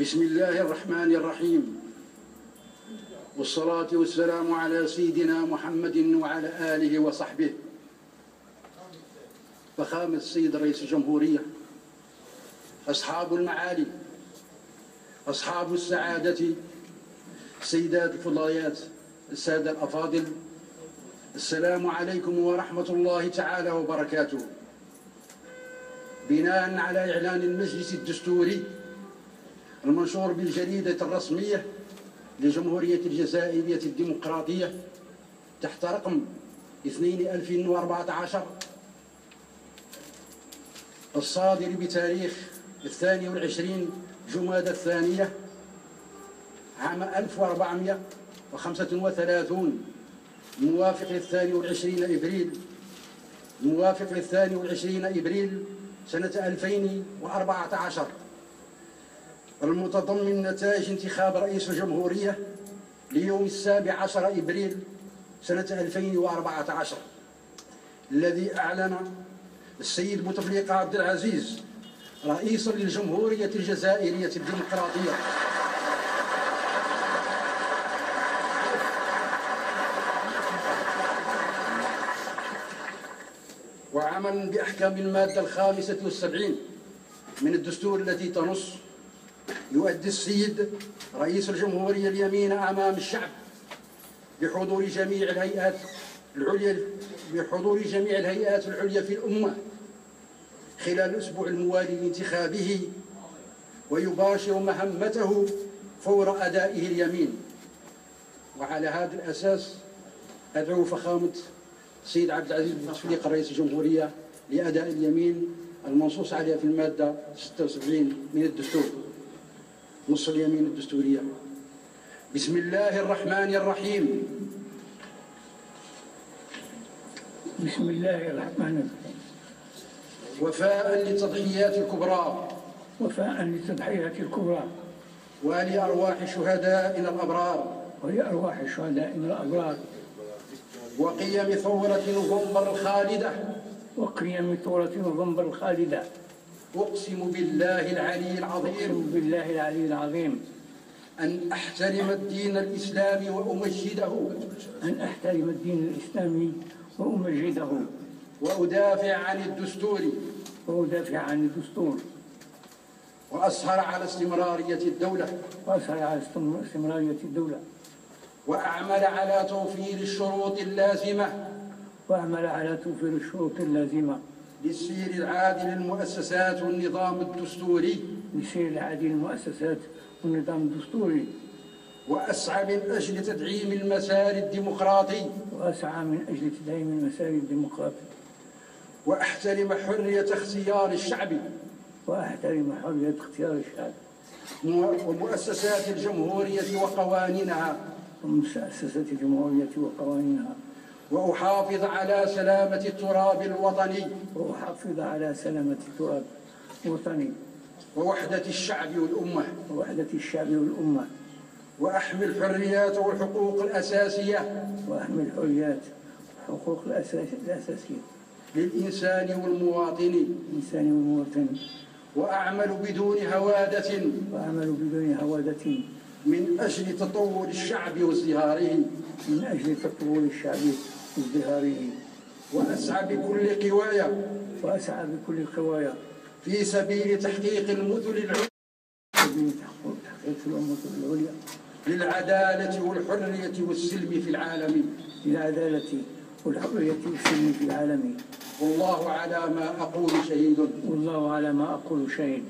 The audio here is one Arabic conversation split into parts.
بسم الله الرحمن الرحيم. والصلاة والسلام على سيدنا محمد وعلى آله وصحبه. فخامة السيد رئيس الجمهورية أصحاب المعالي أصحاب السعادة السيدات الفضليات السادة الأفاضل السلام عليكم ورحمة الله تعالى وبركاته. بناء على إعلان المجلس الدستوري المنشور بالجريدة الرسمية لجمهورية الجزائرية الديمقراطية تحت رقم 2 2014 الصادر بتاريخ الثاني والعشرين جماد الثانية عام 1435 موافق للثاني والعشرين إبريل. موافق للثاني والعشرين إبريل سنة 2014 المتضمن نتائج انتخاب رئيس الجمهورية ليوم السابع عشر إبريل سنة 2014 الذي أعلن السيد بوتفليقة عبد العزيز رئيسا للجمهورية الجزائرية الديمقراطية. وعملا بأحكام المادة الخامسة والسبعين من الدستور التي تنص يؤدي السيد رئيس الجمهورية اليمين أمام الشعب بحضور جميع الهيئات العليا بحضور جميع الهيئات العليا في الأمة خلال الأسبوع الموالي لانتخابه ويباشر مهمته فور أدائه اليمين. وعلى هذا الأساس أدعو فخامة السيد عبد العزيز بن تفليق رئيس الجمهورية لأداء اليمين المنصوص عليها في المادة 76 من الدستور. نص اليمين الدستورية. بسم الله الرحمن الرحيم. بسم الله الرحمن الرحيم. وفاء للتضحيات الكبرى. وفاء للتضحيات الكبرى. ولأرواح شهدائنا الأبرار. ولأرواح من الأبرار. وقيم ثورة نوفمبر الخالدة. وقيم ثورة نوفمبر الخالدة. أقسم بالله العلي أقسم العظيم بالله العلي العظيم أن أحترم الدين الإسلامي وأمجده. أن أحترم الدين الإسلامي وأمجده. وأدافع عن الدستور. وأدافع عن الدستور. وأسهر على استمرارية الدولة. وأسعى على استم- استمرارية الدولة. وأعمل على توفير الشروط اللازمة. وأعمل على توفير الشروط اللازمة. للسير العادل للمؤسسات والنظام الدستوري. لسير العديد المؤسسات والنظام الدستوري. وأسعى من أجل تدعيم المسار الديمقراطي. وأسعى من أجل تدعيم المسار الديمقراطي. وأحترم حرية اختيار الشعب. وأحترم حرية اختيار الشعب. ومؤسسات الجمهورية وقوانينها. ومؤسسة الجمهورية وقوانينها. وأحافظ على سلامة التراب الوطني. وأحافظ على سلامة التراب الوطني. ووحدة الشعب والأمة. ووحدة الشعب والأمة. وأحمي الحريات والحقوق الأساسية. وأحمي الحريات والحقوق الأساس- الأساسية. للإنسان والمواطن. الإنسان والمواطن. وأعمل بدون هوادة. وأعمل بدون هوادة. من أجل تطور الشعب وازدهاره. من أجل تطور الشعب. وازدهاره وأسعى بكل قواي وأسعى بكل قوايا. في سبيل تحقيق المثل العليا. سبيل تحقيق الأمة العليا. للعدالة والحرية والسلم في العالم. للعدالة والحرية والسلم في العالم. والله على ما أقول شهيد. والله على ما أقول شهيد.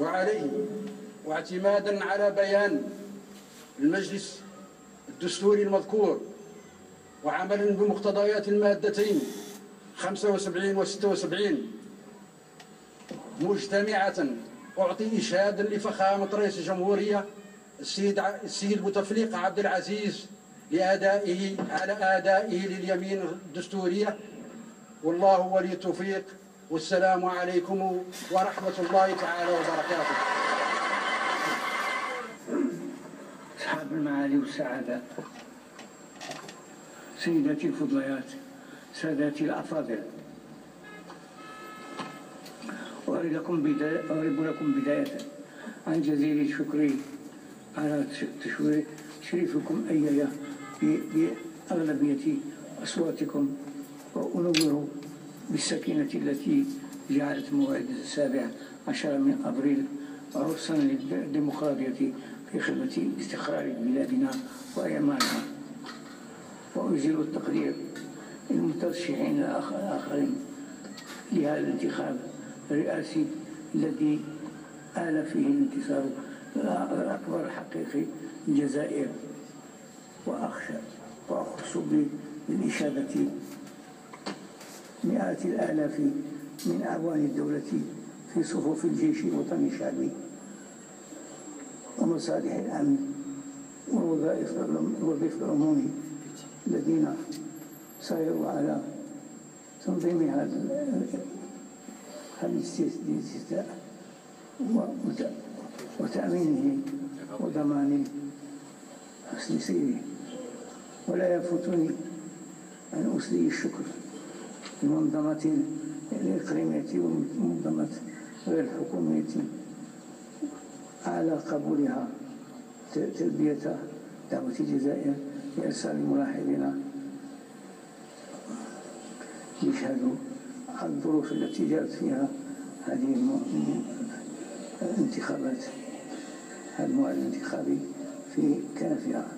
وعليه واعتمادا على بيان المجلس الدستوري المذكور. وعملا بمقتضيات المادتين 75 و 76 مجتمعة. أعطي إشهادا لفخامة رئيس الجمهورية السيد السيد بوتفليقة عبد العزيز لأدائه على أدائه لليمين الدستورية. والله ولي التوفيق. والسلام عليكم ورحمة الله تعالى وبركاته. أصحاب المعالي والسعادة. سيداتي الفضليات ساداتي الأفاضل أعرض لكم بداية, أعرض لكم بداية عن جزيل الشكر على تشريفكم إياي بأغلبية أصواتكم وأنوه بالسكينة التي جعلت موعد السابع عشر من أبريل عرسا للديمقراطية في خدمة استقرار بلادنا وأيمانها وأجزل التقدير للمترشحين الآخرين لهذا الانتخاب الرئاسي الذي آل فيه الانتصار الأكبر الحقيقي للجزائر وأخشى وأخص بالإشادة مئات الآلاف من أعوان الدولة في صفوف الجيش الوطني الشعبي ومصالح الأمن والوظائف العمومي. الذين سيروا على تنظيم هذا الاستفتاء وتأمينه وضمان حسن سيره ولا يفوتني أن أسدي الشكر للمنظمة الإقليمية والمنظمات غير الحكومية على قبولها. تلبية دعوة الجزائر. لإرسال الملاحظين. ليشهدوا الظروف التي جاءت فيها هذه الانتخابات الموعد الانتخابي في كان فيها